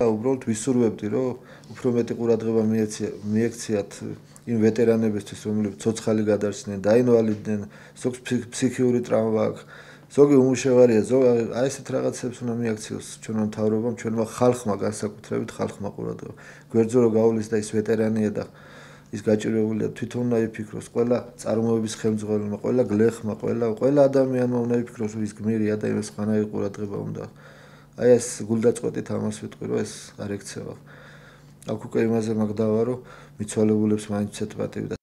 უბრალოდ ვისურვებდი, რომ უფრო მეტი ყურადღება მიექციათ იმ ვეტერანებისთვის, რომლებიც ცოცხალი გადარჩნენ, დაინვალიდნენ, ზოგს ფსიქიური ტრავმა აქვს. ზოგი უმუშევარია, ზოგი აი ესეთ რაღაცებს უნდა მიაქციოს ჩვენმა მთავრობამ, ჩვენმა ხალხმა განსაკუთრებით ხალხმა ყურადღება. გვერდზე რო გავლის და ის ვეტერანია და ის გაჭირვებულია თვითონ უნდა იფიქროს ყველა წარმოების ხელმძღვანელმა, ყველა გლეხმა, ყველა ყველა ადამიანმა უნდა იფიქროს ის გმირია და იმას ხანაი ყურადღება უნდა. აი ეს გულდაწყვეტით ამას ვიტყვი რომ ეს არ ექცევა. აქ უკვე იმაზე მაგდავა რომ მიცვალებულებს მაინც ცეთ პატივი და